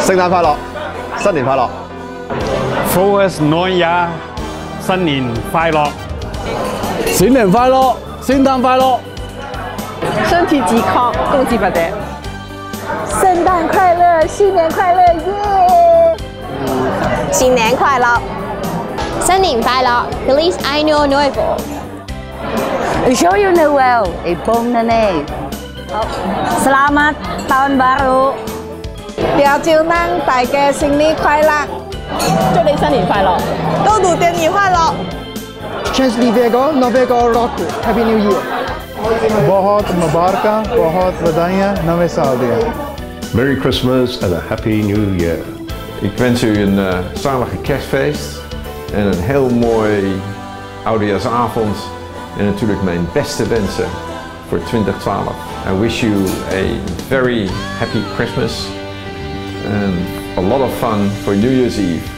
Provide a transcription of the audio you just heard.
聖誕快樂，新年快樂。Frohes Neujahr，新年快樂！新年快樂，聖誕快樂！身體健康，恭喜發財！聖誕快樂，新年快樂，耶！新年快樂，新年快樂，Feliz Año Nuevo！Joyeux Noel, et bonne année! Selamat tahun baru! 表舅娘大家新年快乐，祝你新年快乐，都读电年快乐。 Szczęśliwego Viego, Nowego Roku. Happy New Year. बहुत मुबारक बहुत बधाइयाँ नवे साल दिया Merry Christmas and a Happy New Year. Ik wens u een uh, zalige kerstfeest en een heel mooi oudejaarsavond. En natuurlijk mijn beste wensen voor 2012. I wish you a very happy Christmas and a lot of fun for New Year's Eve.